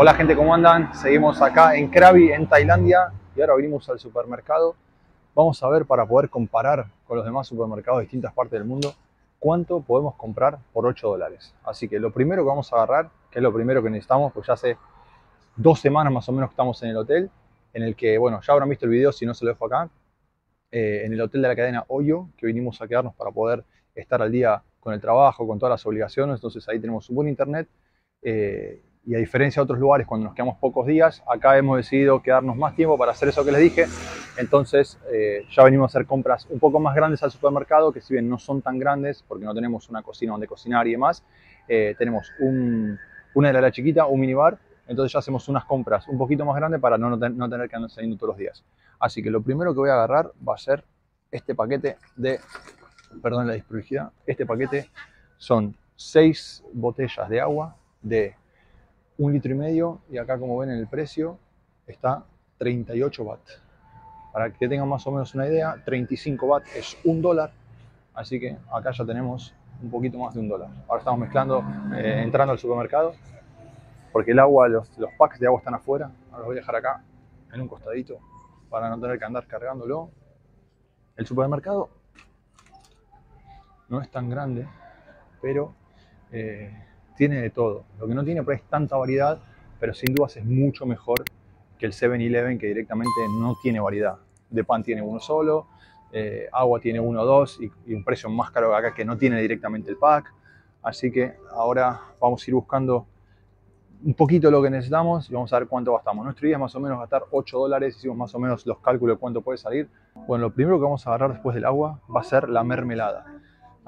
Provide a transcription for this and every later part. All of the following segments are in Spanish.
Hola gente, ¿cómo andan? Seguimos acá en Krabi, en Tailandia, y ahora venimos al supermercado. Vamos a ver para poder comparar con los demás supermercados de distintas partes del mundo cuánto podemos comprar por 8 dólares. Así que lo primero que vamos a agarrar, que es lo primero que necesitamos, pues ya hace dos semanas más o menos que estamos en el hotel, en el que, bueno, ya habrán visto el video, si no se lo dejo acá, eh, en el hotel de la cadena Hoyo, que vinimos a quedarnos para poder estar al día con el trabajo, con todas las obligaciones, entonces ahí tenemos un buen internet. Eh, y a diferencia de otros lugares, cuando nos quedamos pocos días, acá hemos decidido quedarnos más tiempo para hacer eso que les dije. Entonces eh, ya venimos a hacer compras un poco más grandes al supermercado, que si bien no son tan grandes, porque no tenemos una cocina donde cocinar y demás, eh, tenemos un, una la chiquita, un minibar, entonces ya hacemos unas compras un poquito más grandes para no, no tener que andar saliendo todos los días. Así que lo primero que voy a agarrar va a ser este paquete de, perdón la disprolijidad, este paquete son seis botellas de agua de un litro y medio y acá como ven en el precio está 38 baht. Para que tengan más o menos una idea, 35 baht es un dólar, así que acá ya tenemos un poquito más de un dólar. Ahora estamos mezclando, eh, entrando al supermercado, porque el agua, los, los packs de agua están afuera. Ahora los voy a dejar acá en un costadito para no tener que andar cargándolo. El supermercado no es tan grande, pero eh, tiene de todo. Lo que no tiene es tanta variedad, pero sin dudas es mucho mejor que el 7-Eleven que directamente no tiene variedad. De pan tiene uno solo, eh, agua tiene uno o dos y, un precio más caro acá que no tiene directamente el pack. Así que ahora vamos a ir buscando un poquito lo que necesitamos y vamos a ver cuánto gastamos. Nuestro día es más o menos gastar 8 dólares, hicimos más o menos los cálculos de cuánto puede salir. Bueno, lo primero que vamos a agarrar después del agua va a ser la mermelada.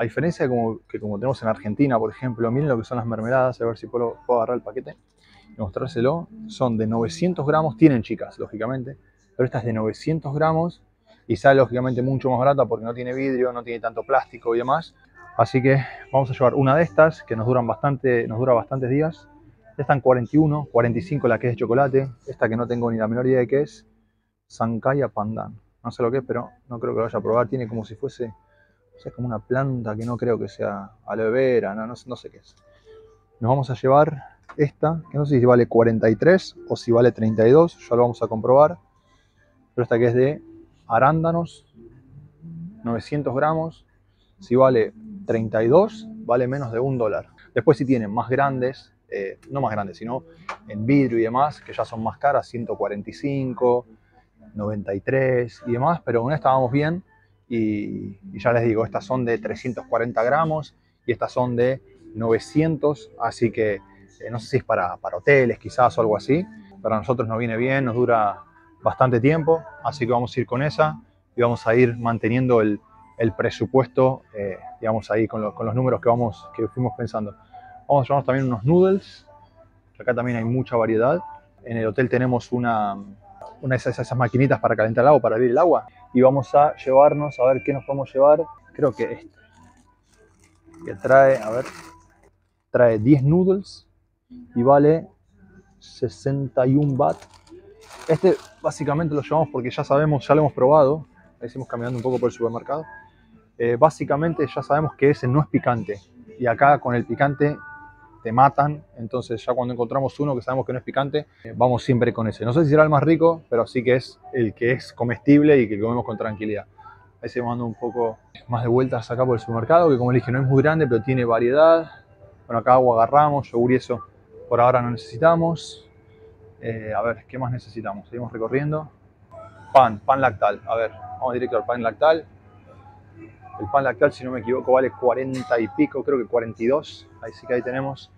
A diferencia de como, que como tenemos en Argentina, por ejemplo, miren lo que son las mermeladas, a ver si puedo, agarrar el paquete y mostrárselo. Son de 900 gramos, tienen chicas, lógicamente, pero esta es de 900 gramos y sale lógicamente mucho más barata porque no tiene vidrio, no tiene tanto plástico y demás. Así que vamos a llevar una de estas que nos duran bastante, nos dura bastantes días. Esta en 41, 45 la que es de chocolate, esta que no tengo ni la menor idea de qué es, Sankaya Pandan. No sé lo que es, pero no creo que lo vaya a probar. Tiene como si fuese es como una planta que no creo que sea aloe vera, no, no, sé qué es. Nos vamos a llevar esta, que no sé si vale 43 o si vale 32, ya lo vamos a comprobar. Pero esta que es de arándanos, 900 gramos, si vale 32, vale menos de un dólar. Después si tienen más grandes, eh, no más grandes, sino en vidrio y demás, que ya son más caras, 145, 93 y demás, pero con esta vamos bien y, ya les digo, estas son de 340 gramos y estas son de 900, así que eh, no sé si es para, para, hoteles quizás o algo así. Para nosotros nos viene bien, nos dura bastante tiempo, así que vamos a ir con esa y vamos a ir manteniendo el, el presupuesto, eh, digamos ahí con, con, los números que, vamos, que fuimos pensando. Vamos a llevarnos también unos noodles, acá también hay mucha variedad. En el hotel tenemos una, una de esas, esas maquinitas para calentar el agua, para abrir el agua y vamos a llevarnos, a ver qué nos podemos llevar, creo que este, que trae, a ver, trae 10 noodles y vale 61 baht. Este básicamente lo llevamos porque ya sabemos, ya lo hemos probado, seguimos caminando un poco por el supermercado, eh, básicamente ya sabemos que ese no es picante. Y acá con el picante te matan. Entonces ya cuando encontramos uno que sabemos que no es picante, eh, vamos siempre con ese. No sé si será el más rico, pero sí que es el que es comestible y que comemos con tranquilidad. Ahí se manda un poco más de vueltas acá por el supermercado, que como les dije no es muy grande, pero tiene variedad. Bueno, acá agua agarramos, yogur y eso por ahora no necesitamos. Eh, a ver, ¿qué más necesitamos? Seguimos recorriendo. Pan, pan lactal. A ver, vamos directo al pan lactal. El pan lactal, si no me equivoco, vale 40 y pico, creo que 42. Ahí sí que ahí tenemos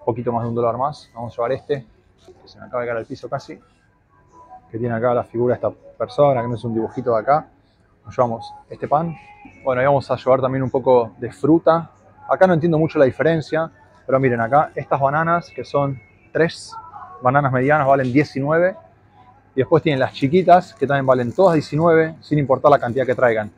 un poquito más de un dólar más. Vamos a llevar este, que se me acaba de caer al piso casi. Que tiene acá la figura de esta persona, que no es un dibujito de acá. Nos llevamos este pan. Bueno, y vamos a llevar también un poco de fruta. Acá no entiendo mucho la diferencia, pero miren acá, estas bananas, que son tres bananas medianas, valen 19. Y después tienen las chiquitas, que también valen todas 19, sin importar la cantidad que traigan.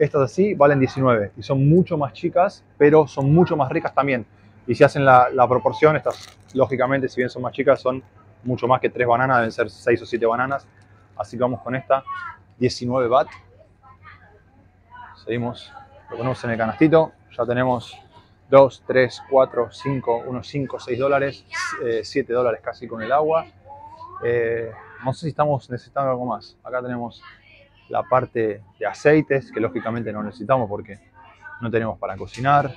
Estas así valen 19 y son mucho más chicas, pero son mucho más ricas también. Y si hacen la, proporción, estas lógicamente, si bien son más chicas, son mucho más que 3 bananas, deben ser 6 o 7 bananas. Así que vamos con esta, 19 baht. Seguimos, lo ponemos en el canastito, ya tenemos 2, 3, 4, 5, unos 5, 6 dólares, 7 dólares casi con el agua. no sé si estamos necesitando algo más. Acá tenemos la parte de aceites, que lógicamente no necesitamos porque no tenemos para cocinar.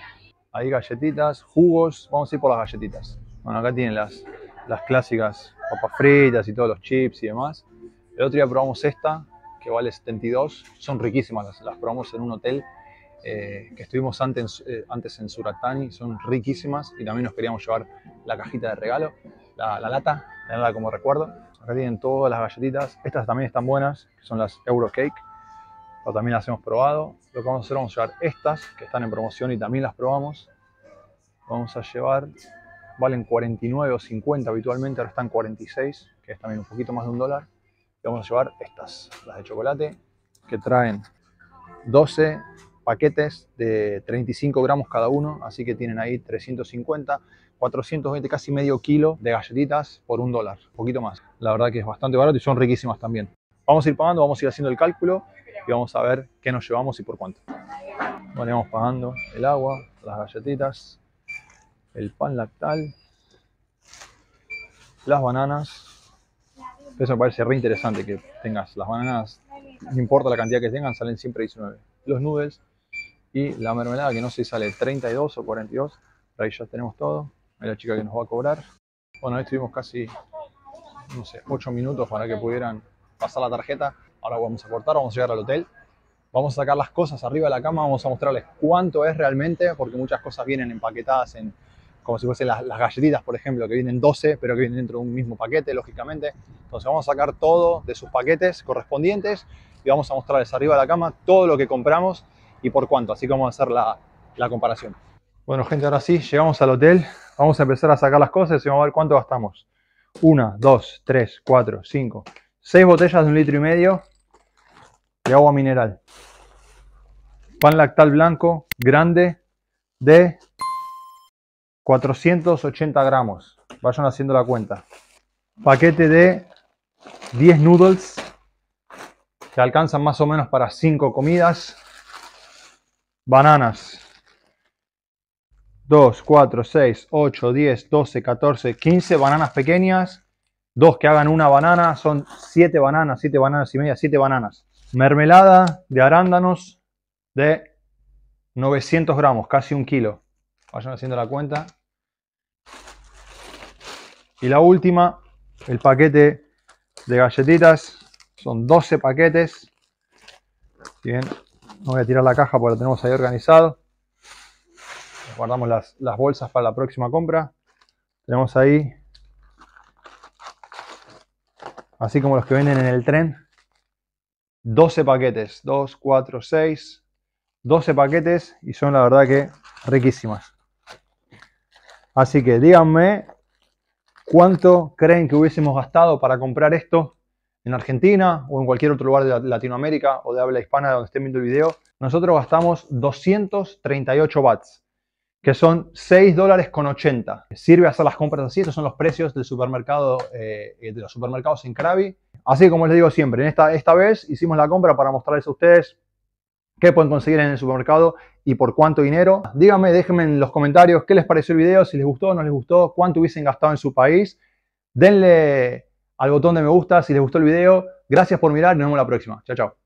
Ahí galletitas, jugos, vamos a ir por las galletitas. Bueno, acá tienen las, las clásicas papas fritas y todos los chips y demás. El otro día probamos esta, que vale 72. Son riquísimas, las, probamos en un hotel eh, que estuvimos antes, eh, antes en Suratani. Son riquísimas y también nos queríamos llevar la cajita de regalo, la, la lata, como recuerdo. Acá tienen todas las galletitas. Estas también están buenas, que son las Eurocake. O también las hemos probado. Lo que vamos a hacer, vamos a llevar estas, que están en promoción y también las probamos. Vamos a llevar valen 49 o 50 habitualmente, ahora están 46, que es también un poquito más de un dólar. Y vamos a llevar estas, las de chocolate, que traen 12 paquetes de 35 gramos cada uno, así que tienen ahí 350, 420, casi medio kilo de galletitas por un dólar, un poquito más. La verdad que es bastante barato y son riquísimas también. Vamos a ir pagando, vamos a ir haciendo el cálculo y vamos a ver qué nos llevamos y por cuánto. vamos pagando el agua, las galletitas, el pan lactal, las bananas. Eso me parece re interesante que tengas las bananas, no importa la cantidad que tengan, salen siempre 19. Los noodles y la mermelada que no sé si sale 32 o 42. Ahí ya tenemos todo. La chica que nos va a cobrar. Bueno, ahí estuvimos casi, no sé, 8 minutos para que pudieran pasar la tarjeta. Ahora vamos a cortar, vamos a llegar al hotel. Vamos a sacar las cosas arriba de la cama, vamos a mostrarles cuánto es realmente, porque muchas cosas vienen empaquetadas en como si fuesen las, galletitas, por ejemplo, que vienen 12, pero que vienen dentro de un mismo paquete, lógicamente. Entonces vamos a sacar todo de sus paquetes correspondientes y vamos a mostrarles arriba de la cama todo lo que compramos y por cuánto, así que vamos a hacer la, comparación. Bueno, gente, ahora sí, llegamos al hotel, vamos a empezar a sacar las cosas y vamos a ver cuánto gastamos. Una, dos, tres, cuatro, cinco, seis botellas de un litro y medio de agua mineral. Pan lactal blanco grande de 480 gramos. Vayan haciendo la cuenta. Paquete de 10 noodles que alcanzan más o menos para 5 comidas. Bananas. 2, 4, 6, 8, 10, 12, 14, 15 bananas pequeñas. Dos que hagan una banana, son 7 bananas, 7 bananas y media, 7 bananas. Mermelada de arándanos de 900 gramos, casi un kilo. Vayan haciendo la cuenta. Y la última, el paquete de galletitas. Son 12 paquetes. Bien, voy a tirar la caja porque lo tenemos ahí organizado. Guardamos las, las bolsas para la próxima compra. Tenemos ahí, así como los que venden en el tren, 12 paquetes. 2, 4, 6, 12 paquetes y son la verdad que riquísimas. Así que díganme cuánto creen que hubiésemos gastado para comprar esto en Argentina o en cualquier otro lugar de Latinoamérica o de habla hispana donde estén viendo el video. Nosotros gastamos 238 watts, que son 6 dólares con 80. Sirve hacer las compras así, estos son los precios del supermercado, eh, de los supermercados en Krabi. Así como les digo siempre, en esta, esta vez hicimos la compra para mostrarles a ustedes qué pueden conseguir en el supermercado y por cuánto dinero. Díganme, déjenme en los comentarios qué les pareció el video, si les gustó o no les gustó, cuánto hubiesen gastado en su país. Denle al botón de me gusta si les gustó el video. Gracias por mirar y nos vemos la próxima. Chao, chao.